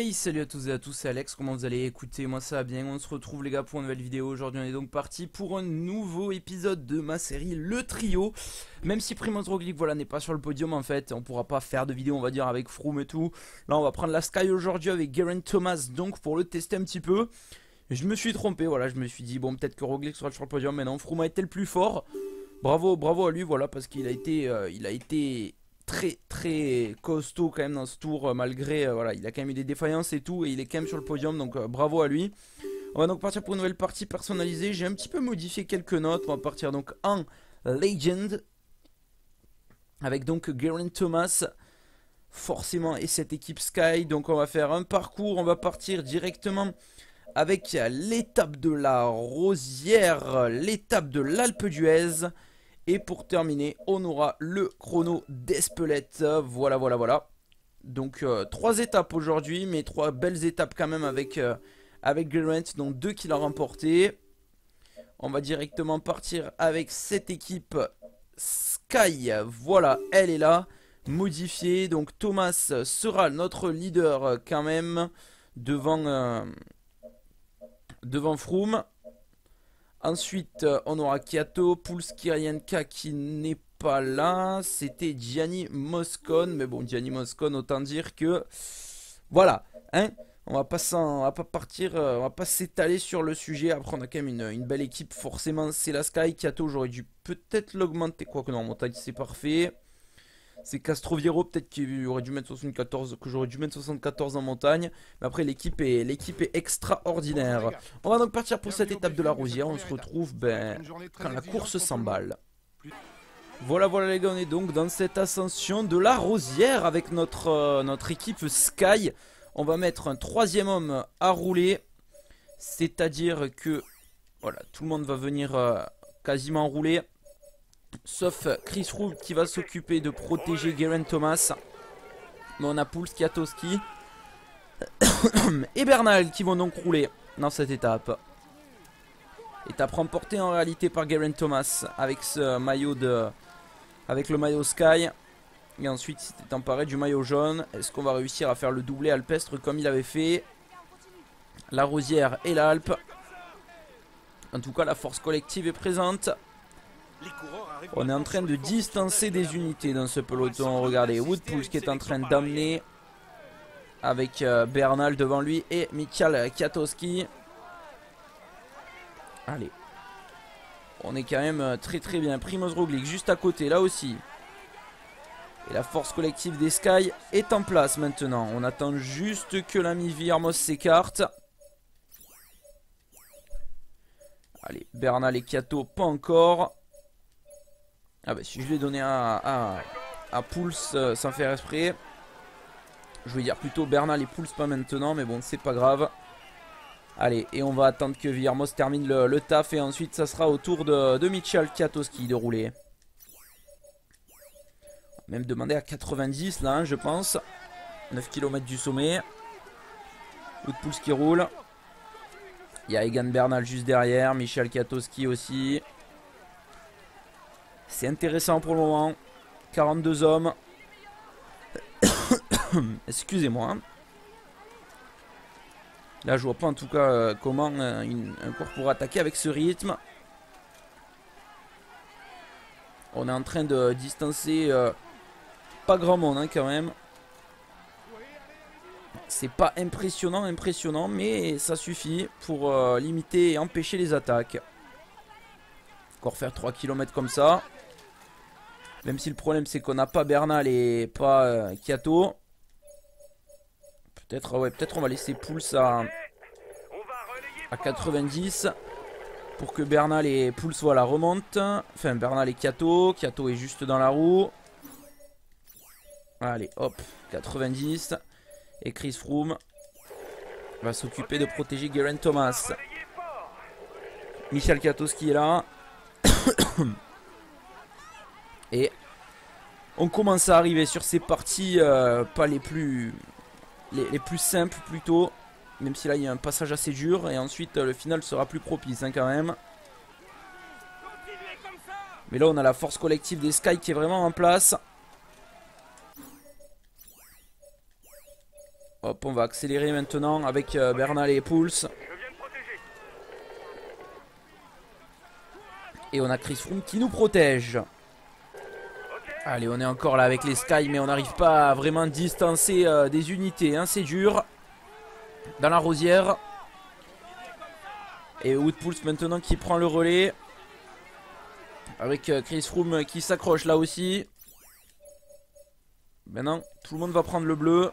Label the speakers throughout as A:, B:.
A: Hey salut à tous et à tous, c'est Alex, comment vous allez? Écouter Moi ça va bien, on se retrouve les gars pour une nouvelle vidéo. Aujourd'hui on est donc parti pour un nouveau épisode de ma série Le Trio. Même si Primoz Roglic voilà n'est pas sur le podium en fait On pourra pas faire de vidéo on va dire avec Froome et tout. Là on va prendre la Sky aujourd'hui avec Geraint Thomas donc pour le tester un petit peu. Je me suis trompé voilà, je me suis dit bon peut-être que Roglic sera sur le podium Mais non, Froome a été le plus fort. Bravo, bravo à lui voilà parce qu'il a été, euh, il a été très très costaud quand même dans ce tour euh, malgré euh, voilà il a quand même eu des défaillances et tout et il est quand même sur le podium donc euh, bravo à lui. On va donc partir pour une nouvelle partie personnalisée. J'ai un petit peu modifié quelques notes. On va partir donc en legend avec donc Geraint Thomas forcément et cette équipe Sky. Donc on va faire un parcours. On va partir directement avec l'étape de la Rosière l'étape de l'Alpe d'Huez et pour terminer, on aura le chrono d'Espelette. Voilà, voilà, voilà. Donc, euh, trois étapes aujourd'hui, mais trois belles étapes quand même avec, euh, avec Geraint. Donc, deux qu'il a remporté. On va directement partir avec cette équipe Sky. Voilà, elle est là. Modifiée. Donc, Thomas sera notre leader quand même devant, euh, devant Froome. Ensuite, euh, on aura Kiato, Pulskirienka qui n'est pas là. C'était Gianni Moscone. Mais bon, Gianni Moscone, autant dire que... Voilà, hein on va pas on va pas partir, euh, on va pas s'étaler sur le sujet. Après, on a quand même une, belle équipe. Forcément, c'est la Sky. Kiato, j'aurais dû peut-être l'augmenter. Quoique non, montagne, c'est parfait. C'est Castroviero, peut-être qu'il aurait dû mettre 74, que j'aurais dû mettre 74 en montagne. Mais après, l'équipe est, l'équipe est extraordinaire. On va donc partir pour cette étape de la Rosière. On se retrouve ben, quand la course s'emballe. Voilà, voilà les gars, on est donc dans cette ascension de la Rosière avec notre, euh, notre équipe Sky. On va mettre un troisième homme à rouler. C'est-à-dire que, voilà, tout le monde va venir euh, quasiment rouler. Sauf Chris Froome qui va s'occuper de protéger Geraint Thomas. Mais on a Pouls, et Bernal qui vont donc rouler dans cette étape. Étape remportée en réalité par Geraint Thomas avec ce maillot de. Avec le maillot Sky. Et ensuite s'était emparé du maillot jaune. Est-ce qu'on va réussir à faire le doublé alpestre comme il avait fait? La Rosière et l'Alpe. En tout cas la force collective est présente. On est en train de distancer des unités dans ce peloton. Regardez, Woodpulse qui est en train d'amener avec euh, Bernal devant lui et Michael Kiatowski. Allez. On est quand même euh, très très bien. Primoz Roglic juste à côté, là aussi. Et la force collective des Sky est en place maintenant. On attend juste que l'ami Villarmos s'écarte. Allez, Bernal et Kiato, pas encore. Ah bah si je vais donner à, à, à sans faire esprit. Je vais dire plutôt Bernal et Pulse pas maintenant mais bon c'est pas grave. Allez et on va attendre que Villarmos termine le, taf et ensuite ça sera au tour de, de Kiatowski de rouler. Même demander à 90 là hein, je pense. 9 km du sommet. Pulse qui roule. Il y a Egan Bernal juste derrière. Michel Kiatowski aussi. C'est intéressant pour le moment. 42 hommes. Excusez-moi. Là, je vois pas en tout cas euh, comment euh, un corps pourra attaquer avec ce rythme. On est en train de distancer euh, pas grand monde hein, quand même. C'est pas impressionnant, impressionnant, mais ça suffit pour limiter et empêcher les attaques. Encore faire 3 km comme ça. Même si le problème c'est qu'on n'a pas Bernal et pas euh, Kiato. Peut-être ouais, peut-être on va laisser Pouls à, à 90 pour que Bernal et Pouls voilà, remontent. Enfin Bernal et Kiato. Kiato est juste dans la roue. Allez hop 90 et Chris Froome va s'occuper de protéger Geraint Thomas. Michel Kiatowski est là. Et on commence à arriver sur ces parties euh, pas les plus les, plus simples plutôt. Même si là il y a un passage assez dur. Et ensuite euh, le final sera plus propice hein, quand même. Mais là on a la force collective des Sky qui est vraiment en place. Hop, on va accélérer maintenant avec euh, Bernal et Pulse. Et on a Chris Froome qui nous protège. Allez, on est encore là avec les Sky, mais on n'arrive pas à vraiment distancer euh, des unités. Hein, C'est dur. Dans la rosière. Et Woodpulse maintenant qui prend le relais. Avec euh, Chris Froome qui s'accroche là aussi. Maintenant, tout le monde va prendre le bleu.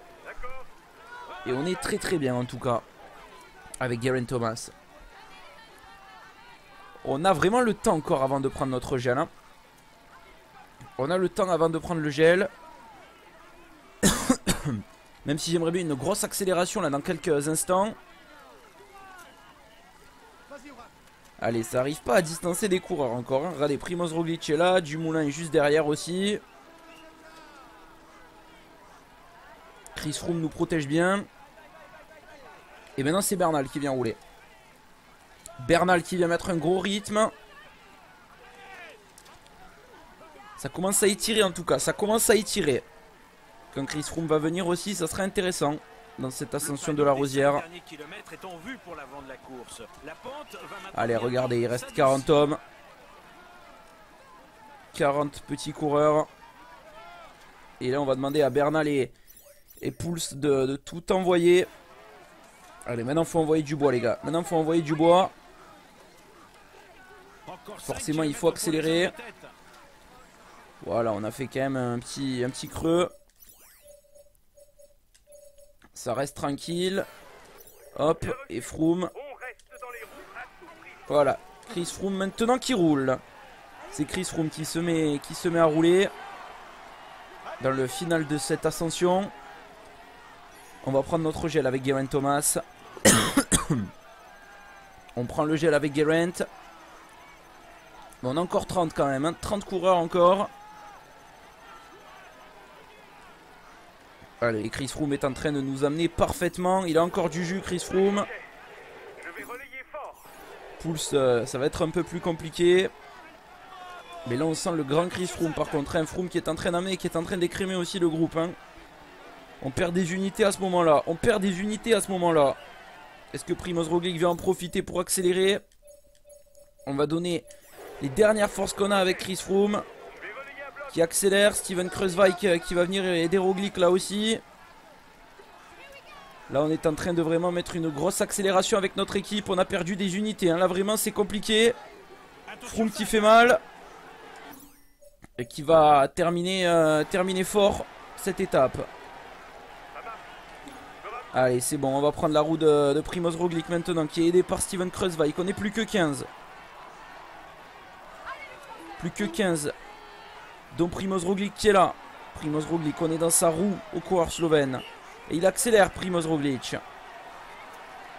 A: Et on est très très bien en tout cas. Avec Garen Thomas. On a vraiment le temps encore avant de prendre notre gel. Hein. On a le temps avant de prendre le gel. Même si j'aimerais bien une grosse accélération là dans quelques instants. Allez, ça arrive pas à distancer des coureurs encore. Hein. Regardez, Primoz Roglic est là. Dumoulin est juste derrière aussi. Chris Froome nous protège bien. Et maintenant, c'est Bernal qui vient rouler. Bernal qui vient mettre un gros rythme. Ça commence à étirer en tout cas, ça commence à étirer. Quand Chris Froome va venir aussi, ça sera intéressant dans cette ascension de la Rosière. Allez, regardez, il reste 40 hommes. 40 petits coureurs. Et là, on va demander à Bernal et, et Pulse de, de tout envoyer. Allez, maintenant, il faut envoyer du bois, les gars. Maintenant, il faut envoyer du bois. Forcément, il faut accélérer. Voilà, on a fait quand même un petit, un petit creux. Ça reste tranquille. Hop, et Froome. Voilà, Chris Froome maintenant qui roule. C'est Chris Froome qui se, met, qui se met à rouler. Dans le final de cette ascension. On va prendre notre gel avec Geraint Thomas. on prend le gel avec Geraint. on a encore 30 quand même. 30 hein. coureurs encore. Allez, Chris Froome est en train de nous amener parfaitement. Il a encore du jus, Chris Froome. Pulse, euh, ça va être un peu plus compliqué. Mais là, on sent le grand Chris Froome. Par contre, un Froome qui est en train d'amener, qui est en train d'écrémer aussi le groupe. Hein. On perd des unités à ce moment-là. On perd des unités à ce moment-là. Est-ce que Primoz Roglic vient en profiter pour accélérer? On va donner les dernières forces qu'on a avec Chris Froome qui accélère. Steven Kreuzweig euh, qui va venir aider Roglic là aussi. Là on est en train de vraiment mettre une grosse accélération avec notre équipe. On a perdu des unités. Hein. Là vraiment c'est compliqué. Froome qui fait mal. Et qui va terminer, euh, terminer fort cette étape. Allez c'est bon on va prendre la roue de, Primoz Roglic maintenant qui est aidé par Steven Kreuzweig. On n'est plus que 15. Plus que 15 dont Primoz Roglic qui est là. Primoz Roglic, on est dans sa roue au coureur slovène. Et il accélère Primoz Roglic.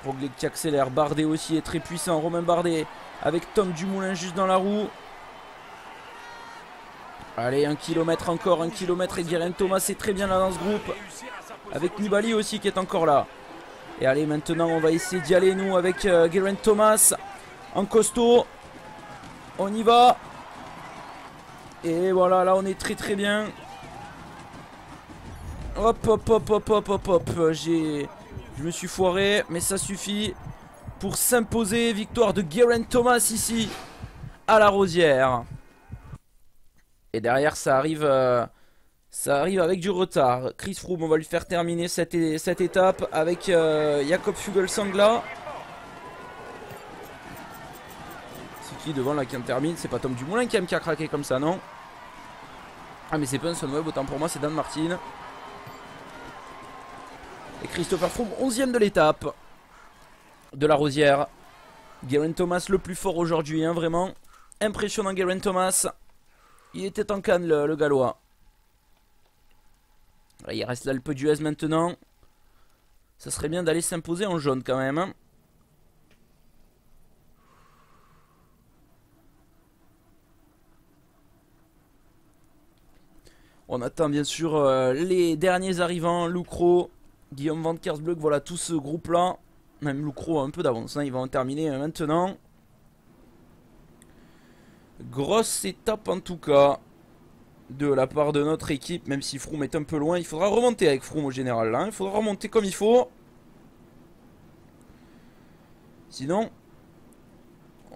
A: Roglic qui accélère. Bardet aussi est très puissant. Romain Bardet avec Tom Dumoulin juste dans la roue. Allez, un kilomètre encore, un kilomètre. Et Guérin Thomas est très bien là dans ce groupe. Avec Nibali aussi qui est encore là. Et allez, maintenant on va essayer d'y aller nous avec euh, Thomas. En costaud. On y va. Et voilà, là on est très très bien. Hop, hop, hop, hop, hop, hop, hop. J'ai... Je me suis foiré, mais ça suffit pour s'imposer. Victoire de Geraint Thomas ici, à la Rosière. Et derrière, ça arrive... Euh, ça arrive avec du retard. Chris Froome, on va lui faire terminer cette, étape avec euh, Jacob Fugelsang là. C'est qui devant là qui en termine C'est pas Tom Dumoulin qui aime qui a craqué comme ça, non? Ah mais c'est pas un Sunweb, autant pour moi c'est Dan Martin. Et Christopher Froome, 11ème de l'étape de la Rosière. Garen Thomas le plus fort aujourd'hui, hein, vraiment. Impressionnant Garen Thomas. Il était en canne le, le gallois. Il reste l'Alpe d'Huez maintenant. Ça serait bien d'aller s'imposer en jaune quand même. Hein. On attend bien sûr euh, les derniers arrivants, Lucro, Guillaume Van Kersbluk, voilà tout ce groupe là. Même Lucro a un peu d'avance, hein, ils vont terminer euh, maintenant. Grosse étape en tout cas. de la part de notre équipe, même si Froome est un peu loin. Il faudra remonter avec Froome au général. Hein. Il faudra remonter comme il faut. Sinon,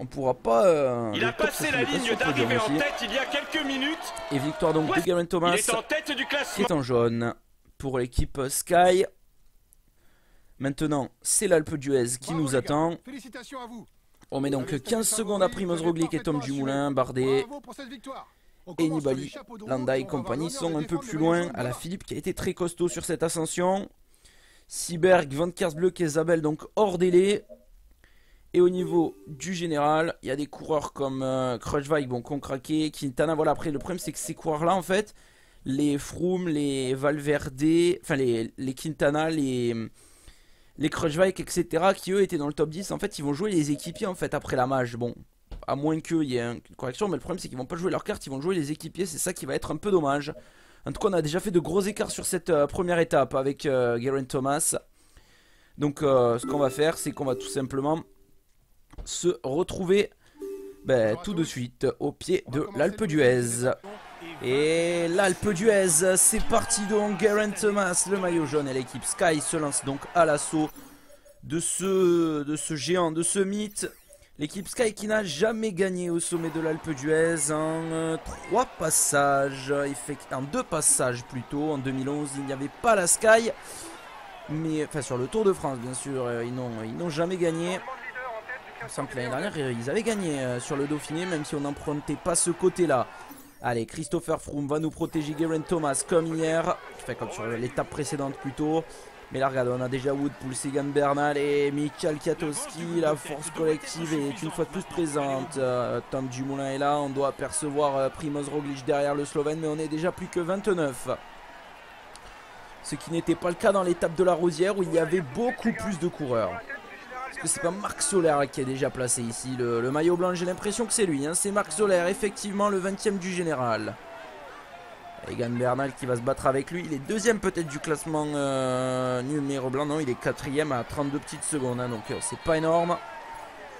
A: on pourra pas. Euh,
B: il a passé la ligne d'arrivée en tête il y a quelques minutes.
A: Et victoire donc de Garen Thomas.
B: est en tête du classement.
A: Qui est en jaune pour l'équipe Sky. Maintenant, c'est l'Alpe d'Huez qui nous attend. Félicitations à vous. On met donc 15 secondes à Primoz Roglic et Tom Dumoulin, Bardet et Nibali, Landa et compagnie sont un peu plus loin. À la Philippe qui a été très costaud sur cette ascension. Sieberg, Van Kersbleu, Isabelle donc hors délai. Et au niveau du général, il y a des coureurs comme euh, bon, qui ont craqué. Quintana, voilà, après le problème c'est que ces coureurs-là en fait, les Froome, les Valverde, enfin les, les Quintana, les les Crushbike, etc., qui eux étaient dans le top 10, en fait, ils vont jouer les équipiers en fait après la mage. Bon, à moins qu'il y ait une correction, mais le problème c'est qu'ils vont pas jouer leurs cartes, ils vont jouer les équipiers, c'est ça qui va être un peu dommage. En tout cas, on a déjà fait de gros écarts sur cette euh, première étape avec euh, Garen Thomas. Donc, euh, ce qu'on va faire, c'est qu'on va tout simplement se retrouver ben, tout de suite au pied de l'Alpe d'Huez. Et l'Alpe d'Huez, c'est parti donc. Garen Thomas, le maillot jaune et l'équipe Sky se lance donc à l'assaut de ce, de ce géant, de ce mythe. L'équipe Sky qui n'a jamais gagné au sommet de l'Alpe d'Huez en euh, trois passages, en deux passages plutôt. En 2011, il n'y avait pas la Sky, mais enfin sur le Tour de France bien sûr, euh, ils n'ont jamais gagné. Il semble que l'année dernière, ils avaient gagné euh, sur le Dauphiné, même si on n'empruntait pas ce côté-là. Allez, Christopher Froome va nous protéger Garen Thomas comme hier. Enfin, comme sur l'étape précédente plutôt. Mais là, regarde, on a déjà Wood, Sagan Bernal et Michael Kiatowski. La force collective est une fois de plus présente. Euh, Tom Dumoulin est là. On doit apercevoir euh, Primoz Roglic derrière le Slovène. Mais on est déjà plus que 29. Ce qui n'était pas le cas dans l'étape de la Rosière où il y avait beaucoup plus de coureurs que c'est pas Marc Solaire qui est déjà placé ici Le, maillot blanc, j'ai l'impression que c'est lui. Hein. C'est Marc Solaire, effectivement, le 20ème du général. Egan Bernal qui va se battre avec lui. Il est deuxième peut-être du classement euh, numéro blanc. Non, il est quatrième à 32 petites secondes. Hein, donc euh, c'est pas énorme.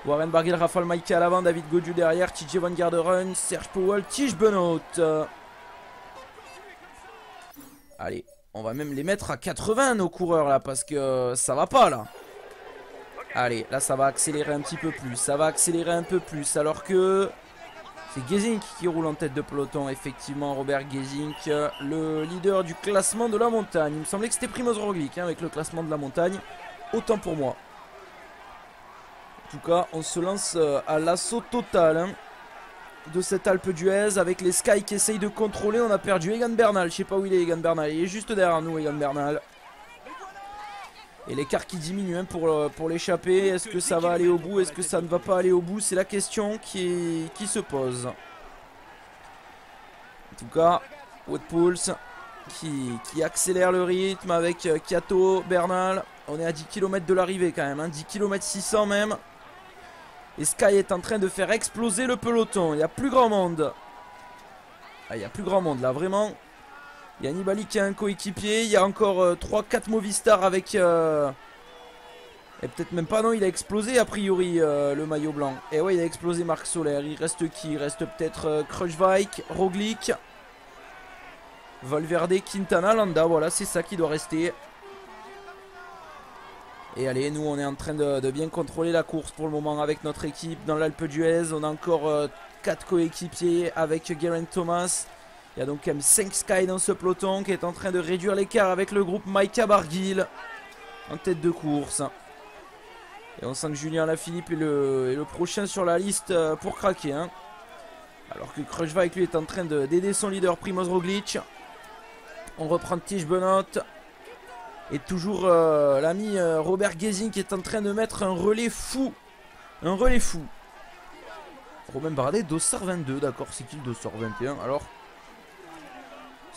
A: Warren Barguil, Rafal Maïka à l'avant, David Godu derrière, TJ Van Garderen, Serge Powell, Tige Benoît. Allez, on va même les mettre à 80 nos coureurs là parce que ça va pas là. Allez, là ça va accélérer un petit peu plus. Ça va accélérer un peu plus. Alors que c'est Gezink qui roule en tête de peloton. Effectivement, Robert Gezink, le leader du classement de la montagne. Il me semblait que c'était Primoz Roglic hein, avec le classement de la montagne. Autant pour moi. En tout cas, on se lance euh, à l'assaut total hein, de cette Alpe d'Huez avec les Sky qui essayent de contrôler. On a perdu Egan Bernal. Je sais pas où il est, Egan Bernal. Il est juste derrière nous, Egan Bernal. Et l'écart qui diminue hein, pour, euh, pour l'échapper. Est-ce que ça va aller au bout Est-ce que ça ne va pas aller au bout? C'est la question qui, qui se pose. En tout cas, Woodpulse qui, qui accélère le rythme avec euh, Kato, Bernal. On est à 10 km de l'arrivée quand même. 10 km 600 même. Et Sky est en train de faire exploser le peloton. Il n'y a plus grand monde. Ah, il n'y a plus grand monde là, vraiment. Il y a Nibali qui a un coéquipier. Il y a encore 3-4 euh, Movistar avec... Euh, et peut-être même pas, non, il a explosé a priori euh, le maillot blanc. Et ouais, il a explosé Marc Solaire. Il reste qui? Il reste peut-être Krushvike, Roglic, Valverde, Quintana, Landa. Voilà, c'est ça qui doit rester. Et allez, nous on est en train de, bien contrôler la course pour le moment avec notre équipe dans l'Alpe d'Huez. On a encore 4 coéquipiers avec Geraint Thomas. Il y a donc quand même 5 Sky dans ce peloton qui est en train de réduire l'écart avec le groupe Maika Barguil en tête de course. Et on sent que Julien Lafilippe est le, prochain sur la liste euh, pour craquer. Hein. Alors que Krushvike lui est en train d'aider son leader Primoz Roglic. On reprend Tige Benot. Et toujours euh, l'ami euh, Robert Gezing qui est en train de mettre un relais fou. Un relais fou. Romain Bardet, Dossard 22, d'accord, c'est qui le Dossard 21 Alors,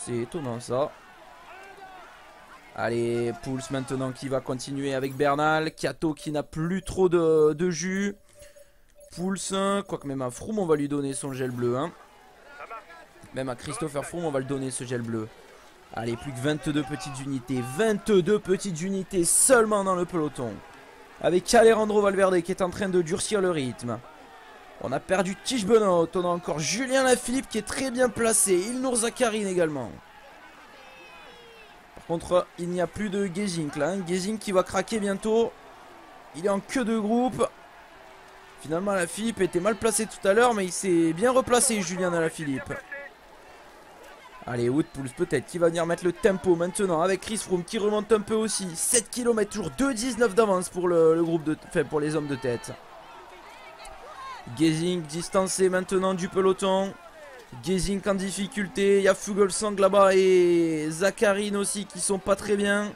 A: c'est étonnant ça. Allez, Pulse maintenant qui va continuer avec Bernal. Kato qui n'a plus trop de, jus. Pulse, quoique même à Froome on va lui donner son gel bleu. Hein. Même à Christopher Froome on va le donner ce gel bleu. Allez, plus que 22 petites unités. 22 petites unités seulement dans le peloton. Avec Alejandro Valverde qui est en train de durcir le rythme. On a perdu Tish Benoît. On a encore Julien Lafilippe qui est très bien placé. Ilnour Zakarin également. Par contre, il n'y a plus de Gezink là. Hein. qui va craquer bientôt. Il est en queue de groupe. Finalement, Lafilippe était mal placé tout à l'heure, mais il s'est bien replacé, Julien Lafilippe. Allez, Woodpools peut-être qui va venir mettre le tempo maintenant avec Chris Froome qui remonte un peu aussi. 7 km, toujours 2,19 d'avance pour le, groupe pour les hommes de tête. Gazing distancé maintenant du peloton. Gazing en difficulté. Il y a Fugelsang là-bas et Zacharine aussi qui sont pas très bien.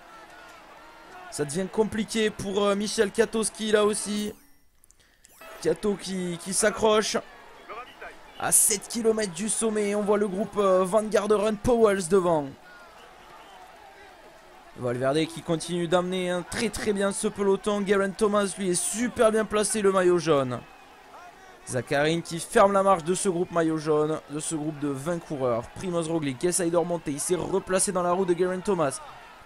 A: Ça devient compliqué pour euh, Michel Katowski là aussi. Kato qui, qui s'accroche. À 7 km du sommet, on voit le groupe euh, Vanguard Run Powells devant. Valverde qui continue d'amener un très très bien ce peloton. Garen Thomas lui est super bien placé le maillot jaune. Zacharine qui ferme la marche de ce groupe maillot jaune, de ce groupe de 20 coureurs. Primoz Roglic essaye de remonter, il s'est replacé dans la roue de Garen Thomas.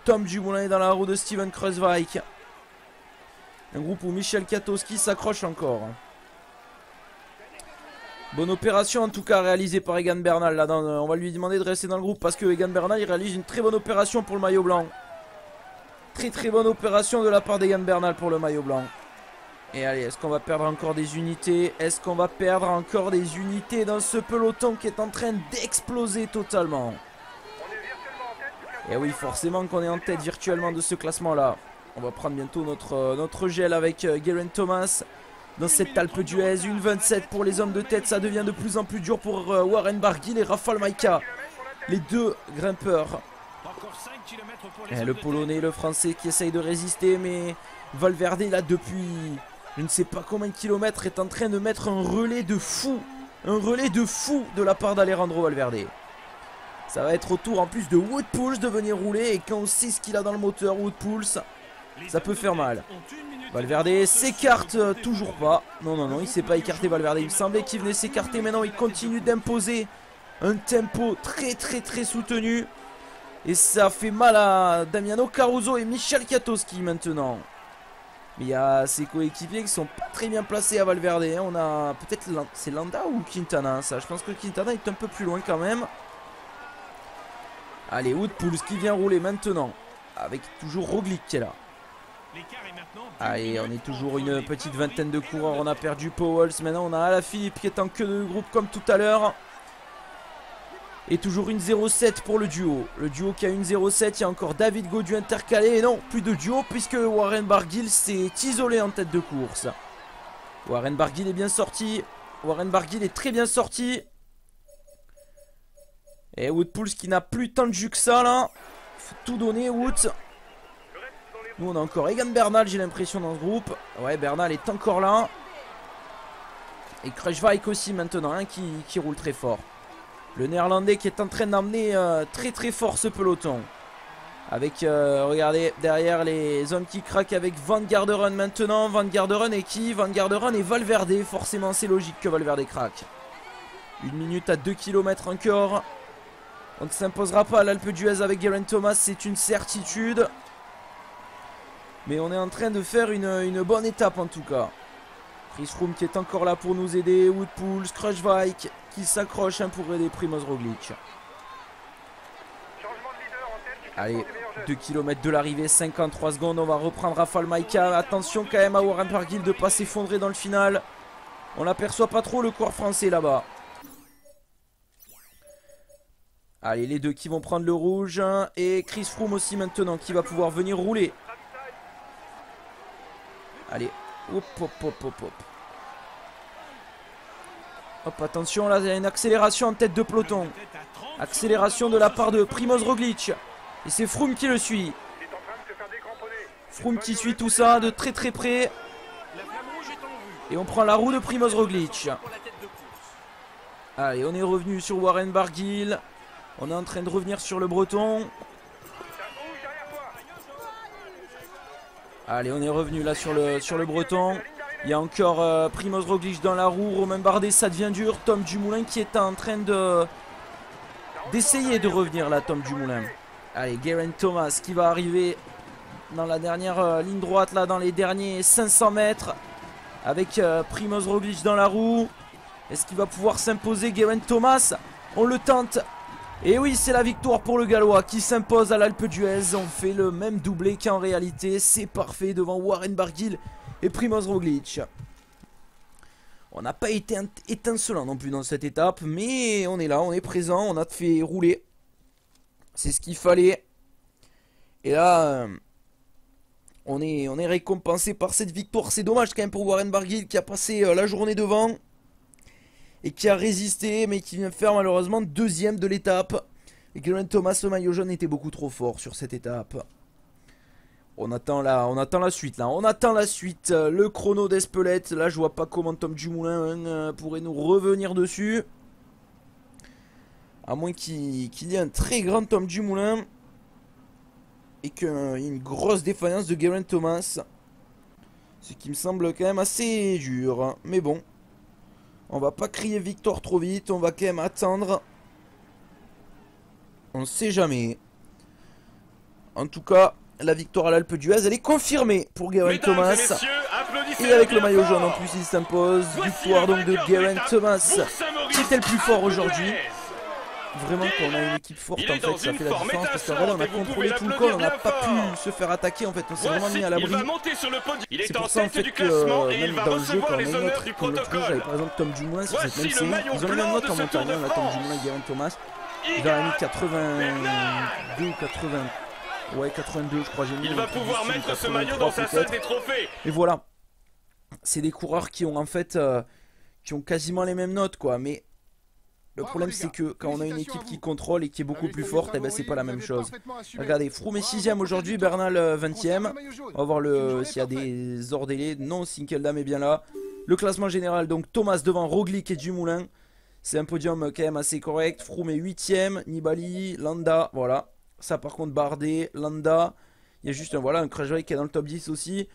A: Tom Dumoulin est dans la roue de Steven Kreuzweig. Un groupe où Michel Katowski s'accroche encore. Bonne opération en tout cas réalisée par Egan Bernal. On va lui demander de rester dans le groupe parce que Egan Bernal réalise une très bonne opération pour le maillot blanc. Très très bonne opération de la part d'Egan Bernal pour le maillot blanc. Et allez, est-ce qu'on va perdre encore des unités? Est-ce qu'on va perdre encore des unités dans ce peloton qui est en train d'exploser totalement? Et oui, forcément qu'on est en tête virtuellement de ce classement-là. On va prendre bientôt notre, euh, gel avec euh, Garen Thomas dans cette Alpe d'Huez. Une 27 pour les hommes de tête, ça devient de plus en plus dur pour euh, Warren Barguil et Rafal Maika. Les deux grimpeurs. Et le Polonais et le Français qui essayent de résister, mais Valverde là depuis je ne sais pas combien de kilomètres, est en train de mettre un relais de fou. Un relais de fou de la part d'Alejandro Valverde. Ça va être au tour en plus de Woodpulse de venir rouler. Et quand on sait ce qu'il a dans le moteur, Woodpulse, ça peut faire mal. Valverde s'écarte toujours pas. Non, non, non, il s'est pas écarté Valverde. Il me semblait qu'il venait s'écarter. Maintenant, il continue d'imposer un tempo très, très, très soutenu. Et ça fait mal à Damiano Caruso et Michel Katowski maintenant. Mais il y a ses coéquipiers qui sont pas très bien placés à Valverde. Hein. On a peut-être c'est Landa ou Quintana ça. Je pense que Quintana est un peu plus loin quand même. Allez, Woodpools qui vient rouler maintenant. Avec toujours Roglic qui est là. Allez, on est toujours une petite vingtaine de coureurs. On a perdu Powells. Maintenant, on a Alaphilippe qui est en queue de groupe comme tout à l'heure. Et toujours une 0-7 pour le duo. Le duo qui a une 0-7. Il y a encore David Godu intercalé. Et non, plus de duo puisque Warren Barguil s'est isolé en tête de course. Warren Barguil est bien sorti. Warren Barguil est très bien sorti. Et Woodpools qui n'a plus tant de jus que ça là. Faut tout donner Wood. Nous on a encore Egan Bernal j'ai l'impression dans ce groupe. Ouais Bernal est encore là. Et Krushvike aussi maintenant hein, qui roule très fort. Le néerlandais qui est en train d'emmener euh, très très fort ce peloton. Avec, euh, regardez, derrière les hommes qui craquent avec Van Garderen maintenant. Van Garderen et qui? Van Garderen et Valverde. Forcément, c'est logique que Valverde craque. Une minute à 2 km encore. On ne s'imposera pas à l'Alpe d'Huez avec Geraint Thomas, c'est une certitude. Mais on est en train de faire une, bonne étape en tout cas. Chris Froome qui est encore là pour nous aider. Woodpool, Scratchvike qui s'accroche hein, pour aider Primoz Roglic. Allez, 2 km de l'arrivée, 53 secondes. On va reprendre Rafal Maika. Attention quand même à Warren Pargill de ne pas s'effondrer dans le final. On l'aperçoit pas trop le corps français là-bas. Allez, les deux qui vont prendre le rouge. Hein, et Chris Froome aussi maintenant qui va pouvoir venir rouler. Allez, hop, attention, là, il y a une accélération en tête de peloton. Accélération de la part de Primoz Roglic. Et c'est Froome qui le suit. Froome qui suit tout ça de très très près. Et on prend la roue de Primoz Roglic. Allez, on est revenu sur Warren Barguil. On est en train de revenir sur le breton. Allez, on est revenu là sur le, breton. Il y a encore euh, Primoz Roglic dans la roue. Romain Bardet, ça devient dur. Tom Dumoulin qui est en train de d'essayer de revenir là, Tom Dumoulin. Allez, Geraint Thomas qui va arriver dans la dernière euh, ligne droite là, dans les derniers 500 mètres. Avec euh, Primoz Roglic dans la roue. Est-ce qu'il va pouvoir s'imposer Geraint Thomas? On le tente. Et oui, c'est la victoire pour le Gallois qui s'impose à l'Alpe d'Huez. On fait le même doublé qu'en réalité. C'est parfait devant Warren Barguil et Primoz Roglic. On n'a pas été étincelant non plus dans cette étape, mais on est là, on est présent, on a fait rouler. C'est ce qu'il fallait. Et là, euh, on est, récompensé par cette victoire. C'est dommage quand même pour Warren Barguil qui a passé euh, la journée devant. Et qui a résisté, mais qui vient faire malheureusement deuxième de l'étape. Et Geraint Thomas, le maillot jaune, était beaucoup trop fort sur cette étape. On attend, la, on attend la suite là, on attend la suite. Le chrono d'Espelette, là je vois pas comment Tom Dumoulin euh, pourrait nous revenir dessus. À moins qu'il y ait un très grand Tom Dumoulin et qu'il y ait une grosse défaillance de Geraint Thomas. Ce qui me semble quand même assez dur. Hein. Mais bon. On va pas crier victoire trop vite. On va quand même attendre. On ne sait jamais. En tout cas, la victoire à l'Alpe d'Huez, elle est confirmée pour Geraint Thomas. Et, avec le maillot jaune en plus, il s'impose. Victoire donc de Geraint Thomas, qui était le plus fort aujourd'hui vraiment qu'on a une équipe forte en fait ça fait la différence parce qu'en vrai on a contrôlé tout le col on n'a pas pu se faire attaquer en fait on s'est vraiment mis à l'abri. c'est pour ça en fait que même dans le jeu quand on une note comme l'autre j'avais par exemple Tom Dumoulin sur cette même série ils ont la même note en montagne on a Tom Dumoulin et Geraint Thomas. Il a mis 82 ou 80 ouais 82 je crois j'ai mis il va pouvoir mettre ce maillot dans sa salle des trophées. Et voilà. C'est des coureurs qui ont en fait euh, qui ont quasiment les mêmes notes quoi. Mais le problème c'est que quand on a une équipe qui contrôle et qui est beaucoup plus forte, et eh ben c'est pas la même chose. Regardez, Froome est 6ème aujourd'hui, Bernal 20ème. Euh, on va voir le s'il y a des ordélés. Non, Sinkeldam est bien là. Le classement général, donc Thomas devant Roglic et Dumoulin. C'est un podium quand même assez correct. Froome est 8ème, Nibali, Landa, voilà. Ça par contre Bardet, Landa. Il y a juste un, voilà, un qui est dans le top 10 aussi.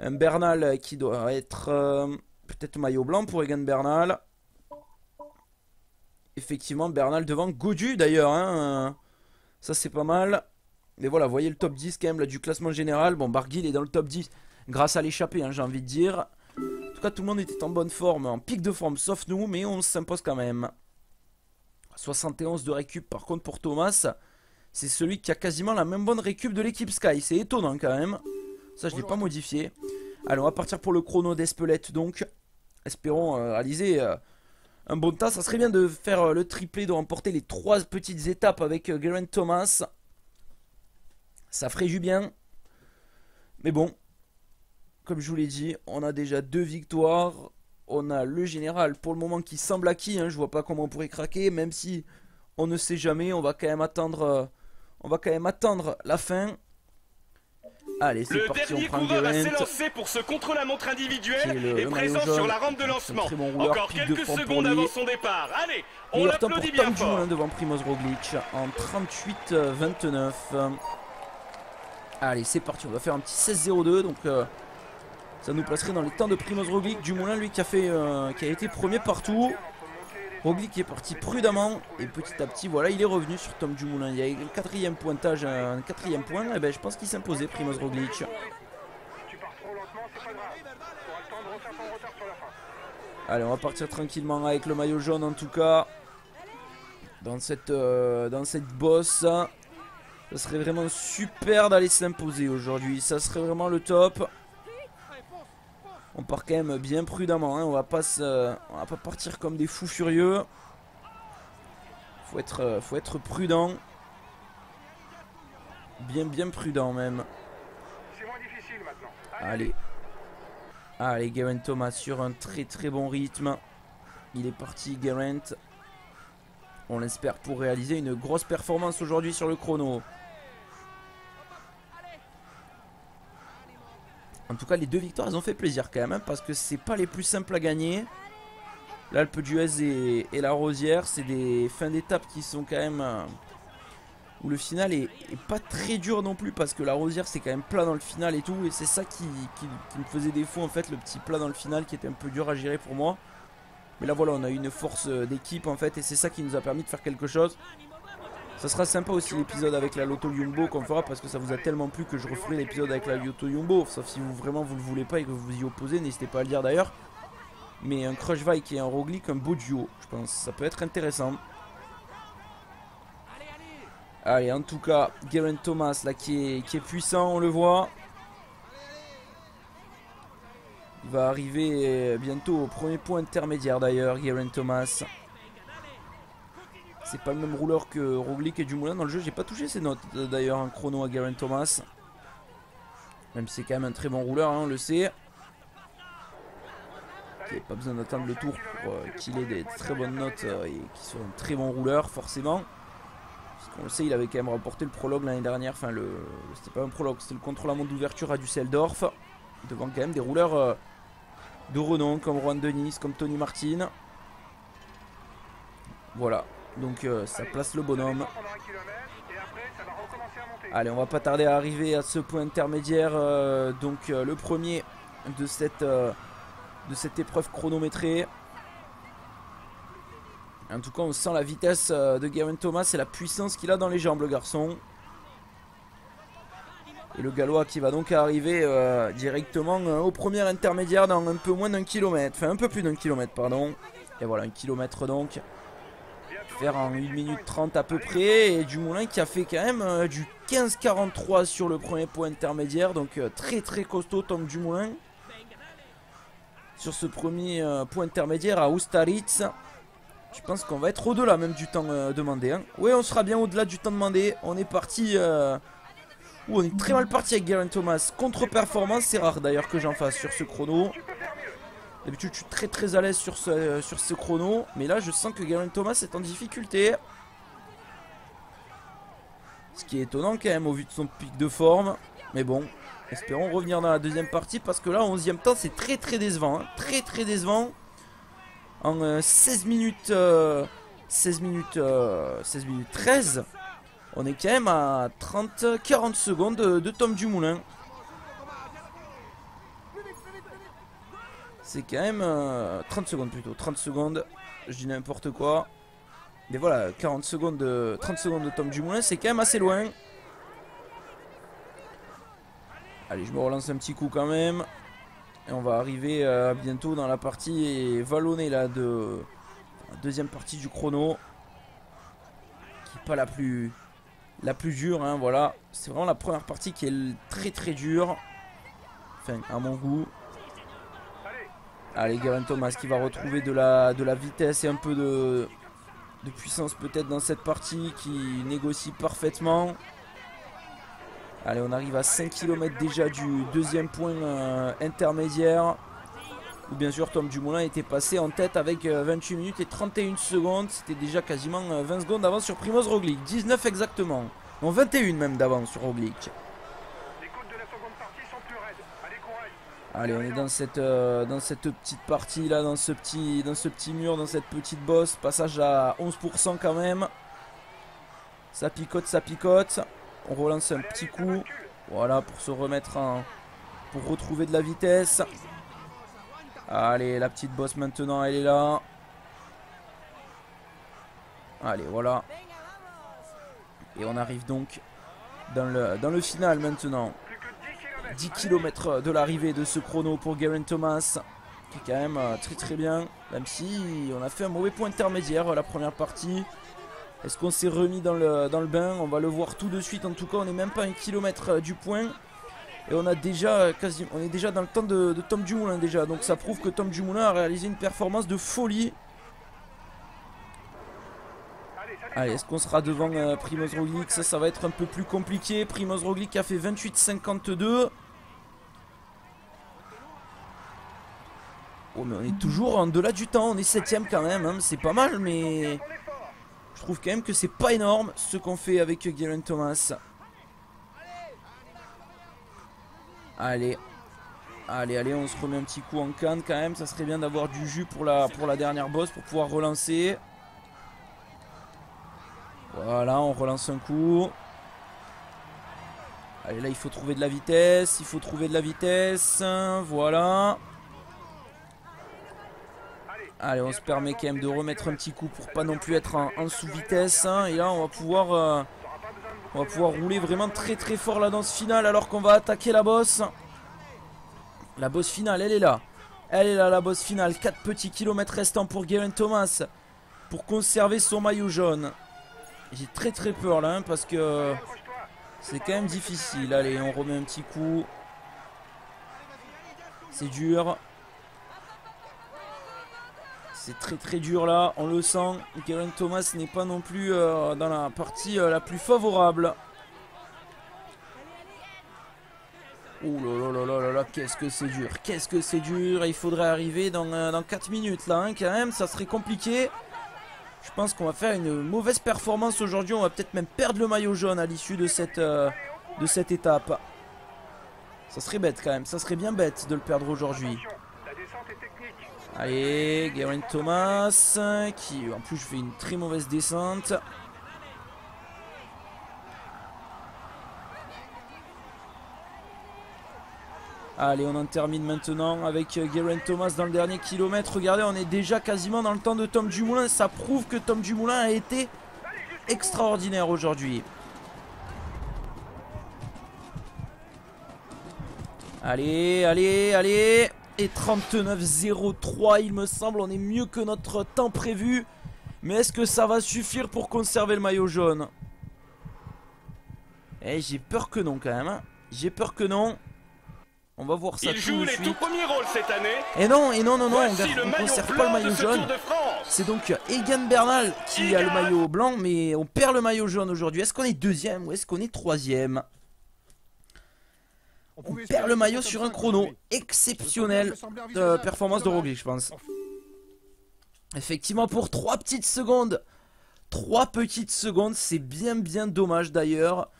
A: Un Bernal qui doit être euh, peut-être maillot blanc pour Egan Bernal effectivement Bernal devant Godu d'ailleurs. Hein. Ça c'est pas mal. Mais voilà, voyez le top 10 quand même là du classement général. Bon, Barguil est dans le top 10 grâce à l'échappée, hein, j'ai envie de dire. En tout cas, tout le monde était en bonne forme, en pic de forme, sauf nous, mais on s'impose quand même. 71 de récup par contre pour Thomas. C'est celui qui a quasiment la même bonne récup de l'équipe Sky. C'est étonnant quand même. Ça, je l'ai pas modifié. Allez, on va partir pour le chrono d'Espelette donc. Espérons euh, réaliser euh, un bon tas. Ça serait bien de faire euh, le triplé, de remporter les trois petites étapes avec euh, Geraint Thomas. Ça ferait du bien. Mais bon, comme je vous l'ai dit, on a déjà deux victoires. On a le général pour le moment qui semble acquis. Hein. Je vois pas comment on pourrait craquer, même si on ne sait jamais. On va quand même attendre, euh, on va quand même attendre la fin. Allez, c'est parti, on prend Geraint.
B: lancé pour ce contre-la-montre individuel le, et présent sur la rampe de lancement. Encore quelques secondes avant son départ. Allez, on l'applaudit bien fort.
A: Hein, devant Primoz Roglic en 38-29. Allez, c'est parti, on va faire un petit 16-02 donc euh, ça nous placerait dans les temps de Primoz Roglic. Dumoulin lui qui a fait euh, qui a été premier partout. Roglic est parti prudemment et petit à petit voilà il est revenu sur Tom Dumoulin. Il y a le quatrième pointage, un quatrième point, et eh ben, je pense qu'il s'imposait Primoz Roglic. Allez on va partir tranquillement avec le maillot jaune en tout cas. Dans cette, euh, dans cette bosse. Ça serait vraiment super d'aller s'imposer aujourd'hui. Ça serait vraiment le top. On part quand même bien prudemment. Hein. On va pas on va pas partir comme des fous furieux. Faut être, euh, faut être prudent. Bien, bien prudent même. Allez. Allez, Geraint Thomas sur un très très bon rythme. Il est parti, Geraint. On l'espère pour réaliser une grosse performance aujourd'hui sur le chrono. En tout cas, les deux victoires, elles ont fait plaisir quand même, hein, parce que c'est pas les plus simples à gagner. L'Alpe d'Huez et, et, la Rosière, c'est des fins d'étape qui sont quand même... Euh, où le final est, pas très dur non plus, parce que la Rosière, c'est quand même plat dans le final et tout. Et c'est ça qui, me faisait défaut, en fait, le petit plat dans le final qui était un peu dur à gérer pour moi. Mais là, voilà, on a une force euh, d'équipe, en fait, et c'est ça qui nous a permis de faire quelque chose. Ça sera sympa aussi l'épisode avec la Loto Yumbo qu'on fera parce que ça vous a tellement plu que je referai l'épisode avec la Loto Yumbo. Sauf si vous vraiment vous le voulez pas et que vous vous y opposez, n'hésitez pas à le dire d'ailleurs. Mais un Crush Vike et un Roglic, un beau duo, je pense. Ça peut être intéressant. Allez, en tout cas, Garen Thomas là qui est, qui est puissant, on le voit. Il va arriver bientôt au premier point intermédiaire d'ailleurs, Garen Thomas. C'est pas le même rouleur que Roglic et Dumoulin dans le jeu. J'ai pas touché ses notes d'ailleurs, un chrono à Garen Thomas. Même si c'est quand même un très bon rouleur, hein, on le sait. Il n'y a pas besoin d'attendre le tour pour euh, qu'il ait des très bonnes notes euh, et qu'il soit un très bon rouleur, forcément. Parce qu'on le sait, il avait quand même remporté le prologue l'année dernière. Enfin, le c'était pas un prologue, c'était le contre-la-montre d'ouverture à Düsseldorf. Devant quand même des rouleurs euh, de renom comme Juan Denis, comme Tony Martin. Voilà, donc ça place le bonhomme. Allez, on va pas tarder à arriver à ce point intermédiaire. donc le premier de cette de cette épreuve chronométrée. En tout cas, on sent la vitesse euh, de Gavin Thomas et la puissance qu'il a dans les jambes, le garçon. Et le gallois qui va donc arriver euh, directement euh, au premier intermédiaire dans un peu moins d'un kilomètre. Enfin, un peu plus d'un kilomètre, pardon. Et voilà, un kilomètre donc. Faire en 1 minute 30 à peu près. Et Dumoulin qui a fait quand même du 15-43 sur le premier point intermédiaire. Donc très très costaud, Tom Dumoulin sur ce premier euh, point intermédiaire à Ustaritz. Je pense qu'on va être au-delà même du temps euh, demandé. Hein. Oui, on sera bien au-delà du temps demandé. On est parti... Euh, on est très mal parti avec Garen Thomas. Contre-performance, c'est rare d'ailleurs que j'en fasse sur ce chrono. D'habitude, je suis très très à l'aise sur ce, chrono. Mais là, je sens que Garen Thomas est en difficulté. Ce qui est étonnant quand même au vu de son pic de forme. Mais bon, Espérons revenir dans la deuxième partie parce que là, 11 temps, c'est très très décevant. Hein. Très très décevant. En 16 euh, minutes, 16 euh, minutes, 16 euh, minutes 13, on est quand même à 30-40 secondes de, Tom Dumoulin. C'est quand même 30 secondes plutôt, 30 secondes, je dis n'importe quoi. Mais voilà, 40 secondes de, 30 secondes de Tom Dumoulin, c'est quand même assez loin. Allez, je me relance un petit coup quand même. Et on va arriver euh, bientôt dans la partie vallonnée là de la deuxième partie du chrono. Qui n'est pas la plus la plus dure, hein, voilà. C'est vraiment la première partie qui est très très dure. Enfin, à mon goût. Allez, Garen Thomas qui va retrouver de la, vitesse et un peu de, de puissance peut-être dans cette partie. Qui négocie parfaitement. Allez, on arrive à 5 km déjà du deuxième point euh, intermédiaire. Où bien sûr Tom Dumoulin était passé en tête avec 28 euh, minutes et 31 secondes. C'était déjà quasiment 20 euh, secondes d'avance sur Primoz Roglic. 19 exactement. Non, 21 même d'avance sur Roglic. Allez, on est dans cette, dans cette petite partie là, dans ce, petit, dans ce petit mur, dans cette petite bosse. Passage à 11% quand même. Ça picote, ça picote. On relance un petit coup. Voilà, pour se remettre en... Pour retrouver de la vitesse. Allez, la petite bosse maintenant, elle est là. Allez, voilà. Et on arrive donc dans le final maintenant. 10 km de l'arrivée de ce chrono pour Garen Thomas. Qui est quand même euh, très très bien. Même si on a fait un mauvais point intermédiaire la première partie. Est-ce qu'on s'est remis dans le, bain? On va le voir tout de suite. En tout cas, on n'est même pas un kilomètre euh, du point. Et on a déjà quasi, on est déjà dans le temps de, Tom Dumoulin déjà. Donc ça prouve que Tom Dumoulin a réalisé une performance de folie. Allez, est-ce qu'on sera devant euh, Primoz Roglic? Ça, ça va être un peu plus compliqué. Primoz Roglic a fait 28,52. Oh, mais on est toujours en delà du temps. On est septième quand même. Hein. C'est pas mal, mais... Je trouve quand même que c'est pas énorme ce qu'on fait avec Garen Thomas. Allez. Allez, allez, on se remet un petit coup en canne quand même. Ça serait bien d'avoir du jus pour la, pour la dernière boss pour pouvoir relancer. Voilà, on relance un coup. Allez, là, il faut trouver de la vitesse. Il faut trouver de la vitesse. Voilà. Allez, on se permet quand même de remettre un petit coup pour pas non plus être en, sous-vitesse. Hein. Et là, on va pouvoir... Euh, on va pouvoir rouler vraiment très très fort la danse finale alors qu'on va attaquer la bosse. La bosse finale, elle est là. Elle est là la bosse finale. 4 petits kilomètres restants pour Geraint Thomas. Pour conserver son maillot jaune. J'ai très très peur là hein, parce que c'est quand même difficile. Allez, on remet un petit coup. C'est dur. C'est très très dur là, on le sent. Geraint Thomas n'est pas non plus euh, dans la partie euh, la plus favorable. Ouh là là là là là qu'est-ce que c'est dur, qu'est-ce que c'est dur. Il faudrait arriver dans, euh, dans 4 minutes là, hein, quand même, ça serait compliqué. Je pense qu'on va faire une mauvaise performance aujourd'hui. On va peut-être même perdre le maillot jaune à l'issue de, cette de cette étape. Ça serait bête quand même, ça serait bien bête de le perdre aujourd'hui. Allez, Geraint Thomas, qui en plus fait une très mauvaise descente. Allez, on en termine maintenant avec Geraint Thomas dans le dernier kilomètre. Regardez, on est déjà quasiment dans le temps de Tom Dumoulin. Ça prouve que Tom Dumoulin a été extraordinaire aujourd'hui. Allez, allez, allez et 39-03 il me semble. On est mieux que notre temps prévu. Mais est-ce que ça va suffire pour conserver le maillot jaune? Eh j'ai peur que non quand même. Hein. J'ai peur que non. On va voir ça
B: il joue les tout premiers rôles cette année.
A: Et non, et non, non, non, on, ne conserve pas le maillot jaune. C'est donc Egan Bernal qui a le maillot blanc, mais on perd le maillot jaune aujourd'hui. Est-ce qu'on est deuxième ou est-ce qu'on est troisième on, perd le maillot sur un chrono exceptionnel de performance de Roglic, je pense. Effectivement, pour 3 petites secondes. 3 petites secondes, c'est bien bien dommage d'ailleurs.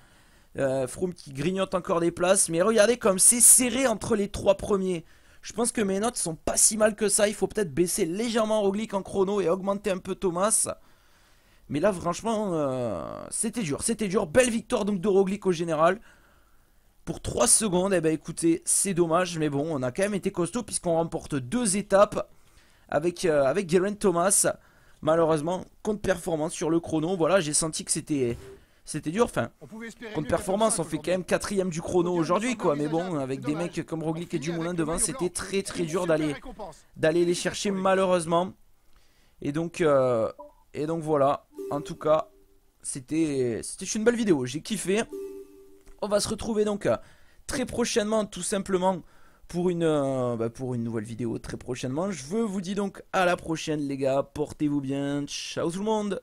A: Euh, Froome qui grignote encore des places. Mais regardez comme c'est serré entre les 3 premiers. Je pense que mes notes sont pas si mal que ça. Il faut peut-être baisser légèrement Roglic en chrono et augmenter un peu Thomas. Mais là, franchement, euh, c'était dur. C'était dur. Belle victoire donc de Roglic au général pour 3 secondes. Eh ben écoutez, c'est dommage, mais bon, on a quand même été costaud puisqu'on remporte deux étapes avec, euh, avec Geraint Thomas. Malheureusement, contre performance sur le chrono, voilà, j'ai senti que c'était c'était dur. Enfin, contre performance, on fait quand même quatrième du chrono aujourd'hui, quoi. Mais bon, avec des mecs comme Roglic et Dumoulin devant, c'était très très dur d'aller d'aller les chercher malheureusement. Et donc, euh, et donc voilà. En tout cas, c'était c'était une belle vidéo. J'ai kiffé. On va se retrouver donc euh, très prochainement tout simplement pour une, euh, bah, pour une nouvelle vidéo très prochainement. Je vous dis donc à la prochaine les gars, portez-vous bien, ciao tout le monde